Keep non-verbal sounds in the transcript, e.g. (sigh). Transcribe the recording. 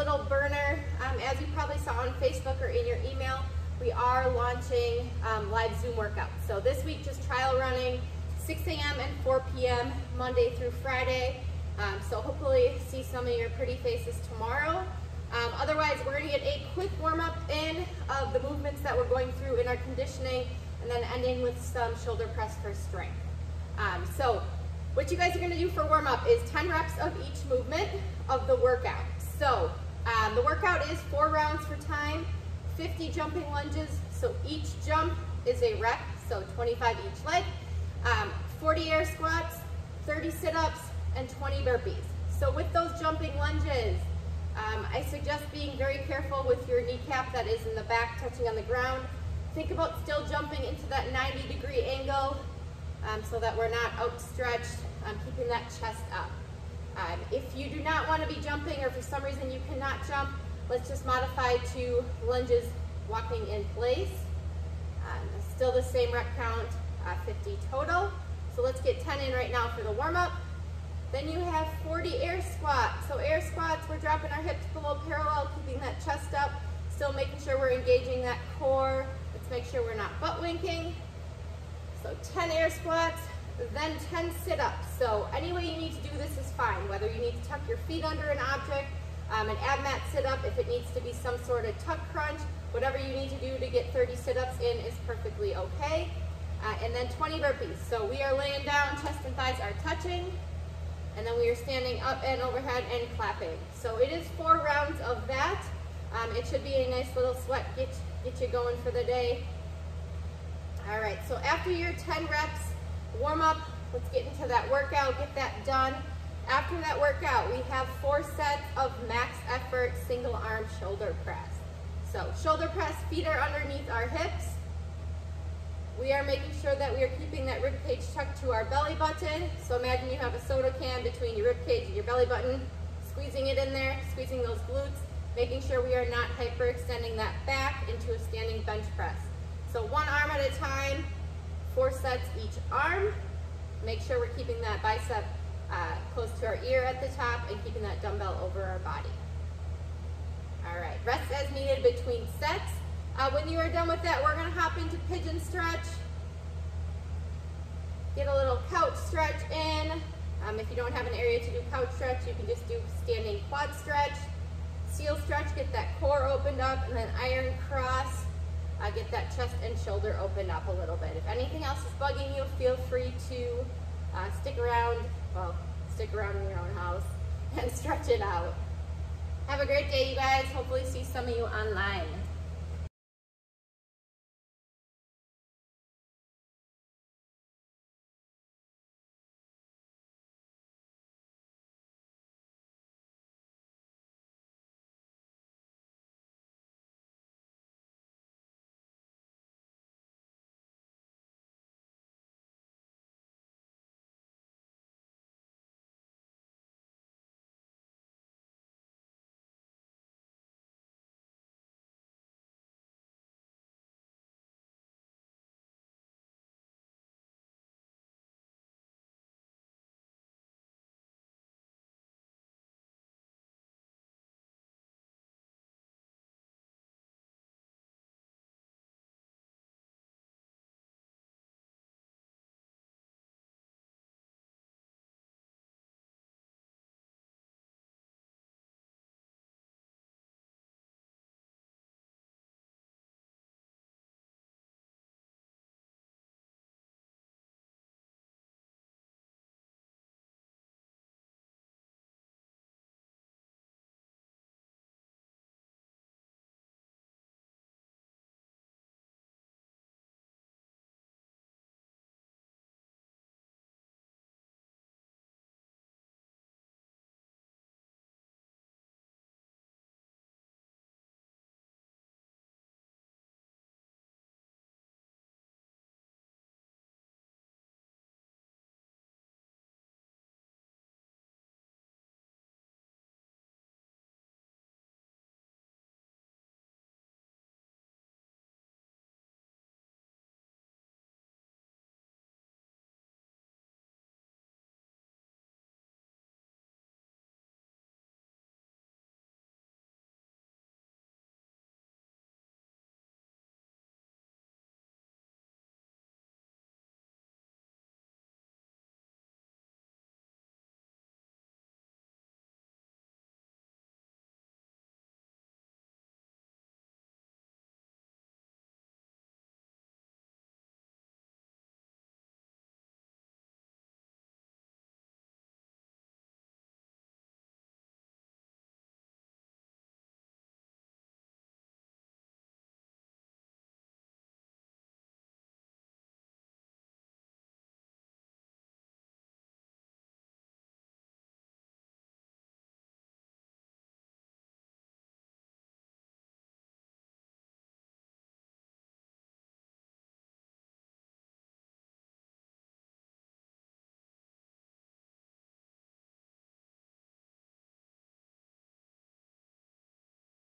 little burner. Um, as you probably saw on Facebook or in your email, we are launching um, live Zoom workouts. So this week, just trial running 6 a.m. and 4 p.m. Monday through Friday. Um, so hopefully see some of your pretty faces tomorrow. Um, otherwise, we're gonna get a quick warm up in of the movements that we're going through in our conditioning and then ending with some shoulder press for strength. Um, so what you guys are gonna do for warm up is 10 reps of each movement of the workout. So um, the workout is four rounds for time, 50 jumping lunges. So each jump is a rep, so 25 each leg. Um, 40 air squats, 30 sit-ups, and 20 burpees. So with those jumping lunges, um, I suggest being very careful with your kneecap that is in the back touching on the ground. Think about still jumping into that 90 degree angle um, so that we're not outstretched, um, keeping that chest up. Um, if you do not want to be jumping or for some reason you cannot jump, let's just modify to lunges walking in place. Um, still the same rep count, uh, 50 total. So let's get 10 in right now for the warm up. Then you have 40 air squats. So air squats, we're dropping our hips below parallel, keeping that chest up, still making sure we're engaging that core. Let's make sure we're not butt winking. So 10 air squats, then 10 sit-ups. So any way you need to do this is fine, whether you need to tuck your feet under an object, um, an ab mat sit-up, if it needs to be some sort of tuck crunch, whatever you need to do to get 30 sit-ups in is perfectly okay. Uh, and then 20 burpees. So we are laying down, chest and thighs are touching, and then we are standing up and overhead and clapping. So it is four rounds of that. Um, it should be a nice little sweat, get, get you going for the day. All right, so after your 10 reps, warm up, let's get into that workout, get that done. After that workout, we have four sets of max effort single arm shoulder press. So shoulder press, feet are underneath our hips. We are making sure that we are keeping that rib cage tucked to our belly button. So imagine you have a soda can between your rib cage and your belly button, squeezing it in there, squeezing those glutes, making sure we are not hyperextending that back into a standing bench press. So one arm at a time, four sets each arm. Make sure we're keeping that bicep uh, close to our ear at the top and keeping that dumbbell over our body. All right, rest as needed between sets. Uh, when you are done with that, we're gonna hop into pigeon stretch. Get a little couch stretch in. Um, if you don't have an area to do couch stretch, you can just do standing quad stretch. Seal stretch, get that core opened up, and then iron cross uh, get that chest and shoulder opened up a little bit. If anything else is bugging you, feel free to uh, stick around, well, stick around in your own house (laughs) and stretch it out. Have a great day, you guys. Hopefully see some of you online.